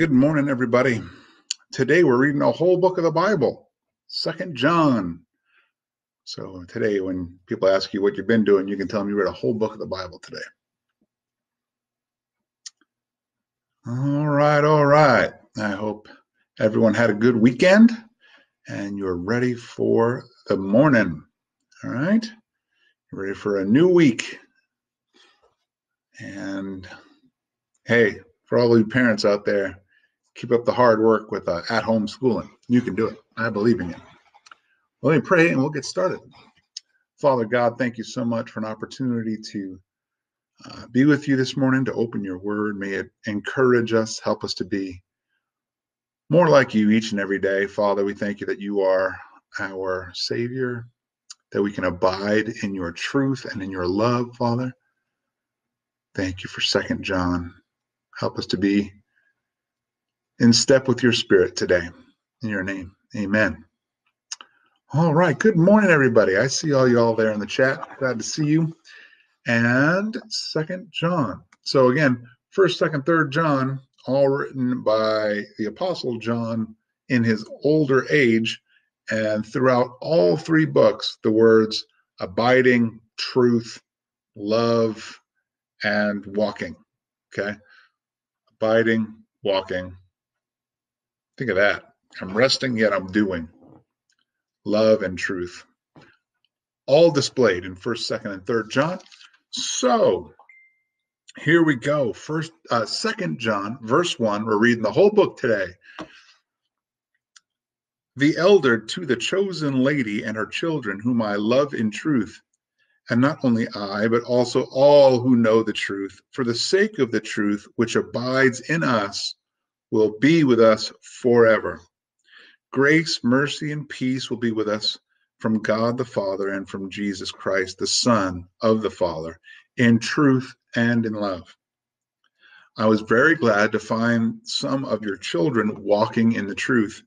Good morning, everybody. Today we're reading a whole book of the Bible, Second John. So today, when people ask you what you've been doing, you can tell them you read a whole book of the Bible today. All right, all right. I hope everyone had a good weekend and you're ready for the morning. All right, you're ready for a new week. And hey, for all you parents out there, keep up the hard work with uh, at home schooling. You can do it. I believe in you. Let me pray and we'll get started. Father God, thank you so much for an opportunity to uh, be with you this morning, to open your word. May it encourage us, help us to be more like you each and every day. Father, we thank you that you are our Savior, that we can abide in your truth and in your love, Father. Thank you for Second John. Help us to be in step with your spirit today. In your name, amen. All right. Good morning, everybody. I see all y'all there in the chat. Glad to see you. And Second John. So again, First, Second, Third John, all written by the Apostle John in his older age. And throughout all three books, the words abiding, truth, love, and walking. Okay. Abiding, walking, Think of that. I'm resting, yet I'm doing. Love and truth. All displayed in 1st, 2nd, and 3rd John. So here we go. First, uh, 2nd John, verse 1. We're reading the whole book today. The elder to the chosen lady and her children, whom I love in truth, and not only I, but also all who know the truth, for the sake of the truth which abides in us will be with us forever. Grace, mercy, and peace will be with us from God the Father and from Jesus Christ, the Son of the Father, in truth and in love. I was very glad to find some of your children walking in the truth,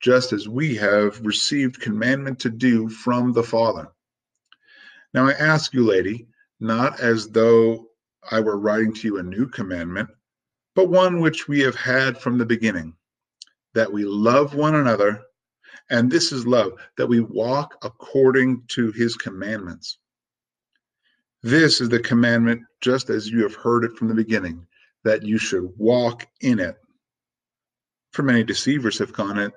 just as we have received commandment to do from the Father. Now I ask you, lady, not as though I were writing to you a new commandment, but one which we have had from the beginning, that we love one another. And this is love, that we walk according to his commandments. This is the commandment, just as you have heard it from the beginning, that you should walk in it. For many deceivers have gone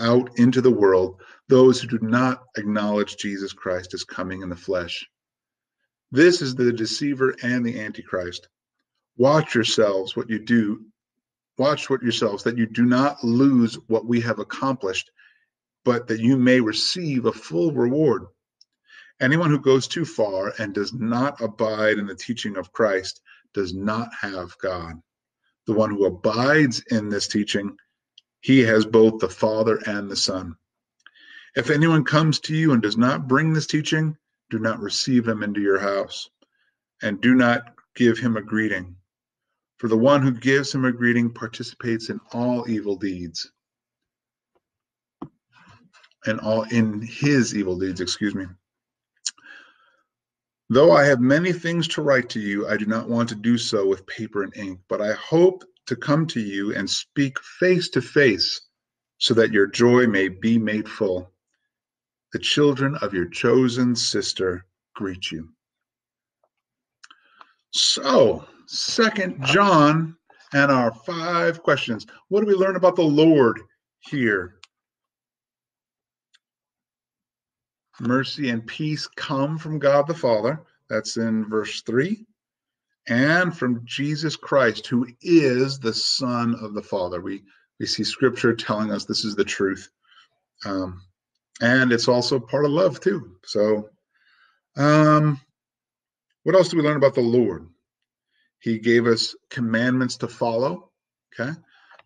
out into the world, those who do not acknowledge Jesus Christ as coming in the flesh. This is the deceiver and the antichrist. Watch yourselves what you do. Watch what yourselves that you do not lose what we have accomplished, but that you may receive a full reward. Anyone who goes too far and does not abide in the teaching of Christ does not have God. The one who abides in this teaching, he has both the Father and the Son. If anyone comes to you and does not bring this teaching, do not receive him into your house, and do not give him a greeting for the one who gives him a greeting participates in all evil deeds. And all in his evil deeds, excuse me. Though I have many things to write to you, I do not want to do so with paper and ink, but I hope to come to you and speak face to face so that your joy may be made full. The children of your chosen sister greet you. So, Second John and our five questions. What do we learn about the Lord here? Mercy and peace come from God the Father. That's in verse 3. And from Jesus Christ, who is the Son of the Father. We we see scripture telling us this is the truth. Um, and it's also part of love too. So um, what else do we learn about the Lord? He gave us commandments to follow. Okay.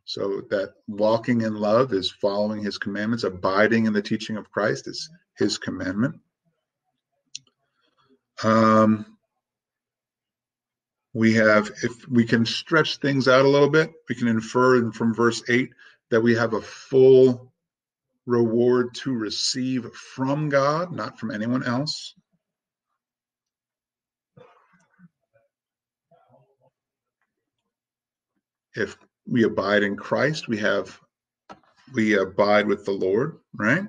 So that walking in love is following his commandments, abiding in the teaching of Christ is his commandment. Um, we have, if we can stretch things out a little bit, we can infer from verse 8 that we have a full reward to receive from God, not from anyone else. If we abide in Christ, we have we abide with the Lord, right?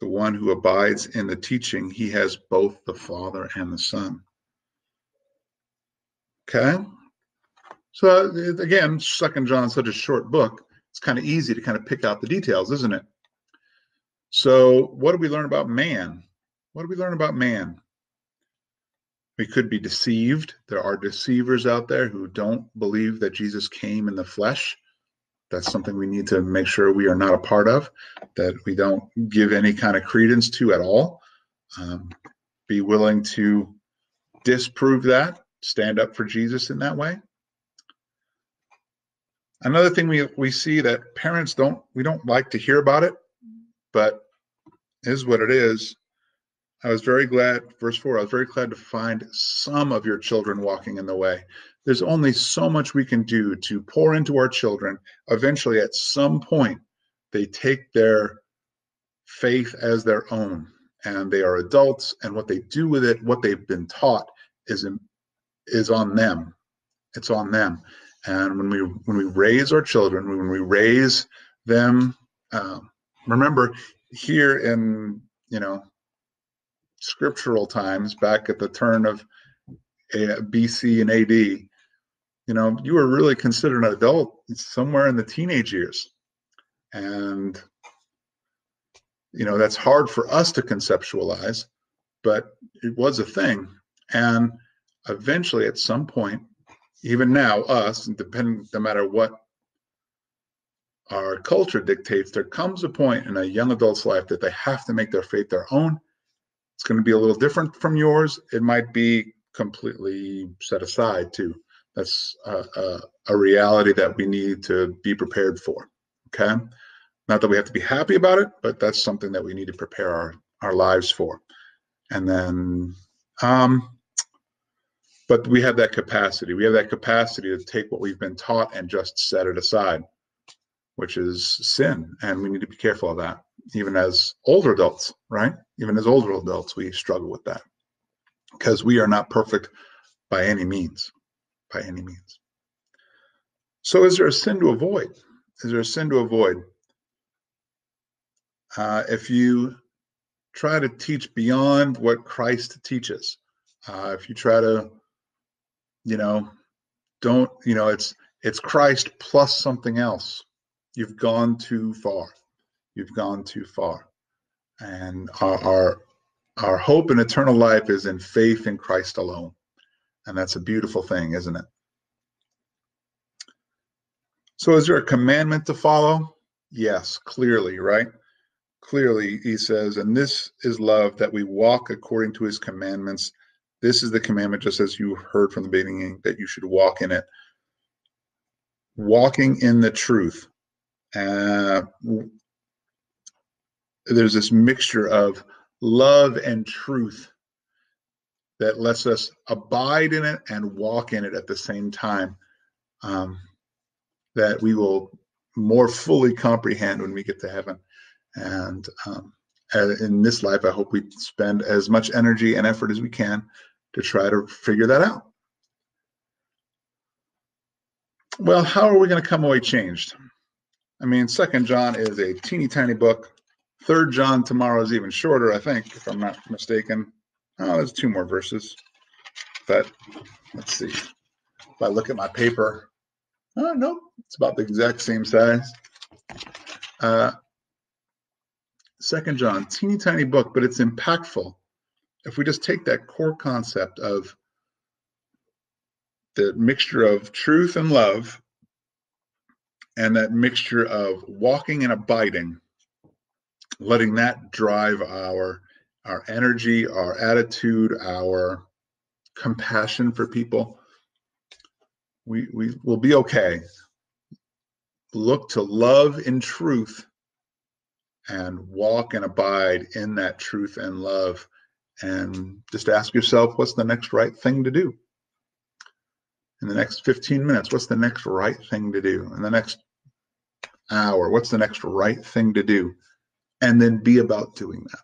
The one who abides in the teaching, he has both the Father and the Son. Okay? So again, Second John such a short book, it's kind of easy to kind of pick out the details, isn't it? So, what do we learn about man? What do we learn about man? We could be deceived. There are deceivers out there who don't believe that Jesus came in the flesh. That's something we need to make sure we are not a part of, that we don't give any kind of credence to at all. Um, be willing to disprove that, stand up for Jesus in that way. Another thing we, we see that parents don't, we don't like to hear about it, but is what it is. I was very glad, verse 4, I was very glad to find some of your children walking in the way. There's only so much we can do to pour into our children. Eventually, at some point, they take their faith as their own and they are adults and what they do with it what they've been taught is is on them it's on them and when we when we raise our children when we raise them um, remember here in you know scriptural times back at the turn of eh, BC and AD, you know, you were really considered an adult somewhere in the teenage years. And, you know, that's hard for us to conceptualize, but it was a thing. And eventually, at some point, even now, us, depending, no matter what our culture dictates, there comes a point in a young adult's life that they have to make their faith their own it's going to be a little different from yours. It might be completely set aside too. That's a, a, a reality that we need to be prepared for. Okay. Not that we have to be happy about it, but that's something that we need to prepare our, our lives for. And then, um, but we have that capacity. We have that capacity to take what we've been taught and just set it aside, which is sin. And we need to be careful of that even as older adults, right? Even as older adults, we struggle with that because we are not perfect by any means. By any means. So, is there a sin to avoid? Is there a sin to avoid? Uh, if you try to teach beyond what Christ teaches, uh, if you try to, you know, don't, you know, it's it's Christ plus something else. You've gone too far you've gone too far. And our, our, our hope in eternal life is in faith in Christ alone. And that's a beautiful thing, isn't it? So, is there a commandment to follow? Yes, clearly, right? Clearly, he says, and this is love that we walk according to his commandments. This is the commandment, just as you heard from the beginning, that you should walk in it. Walking in the truth. Uh, there's this mixture of love and truth that lets us abide in it and walk in it at the same time um, that we will more fully comprehend when we get to heaven. And um, in this life i hope we spend as much energy and effort as we can to try to figure that out. Well how are we going to come away changed i mean second john is a teeny tiny book Third John tomorrow is even shorter, I think, if I'm not mistaken. Oh, there's two more verses. But let's see. If I look at my paper, oh no, it's about the exact same size. Uh, Second John, teeny tiny book, but it's impactful. If we just take that core concept of the mixture of truth and love, and that mixture of walking and abiding letting that drive our our energy, our attitude, our compassion for people, we we will be okay. Look to love in truth and walk and abide in that truth and love and just ask yourself what's the next right thing to do in the next 15 minutes what's the next right thing to do in the next hour what's the next right thing to do and then be about doing that.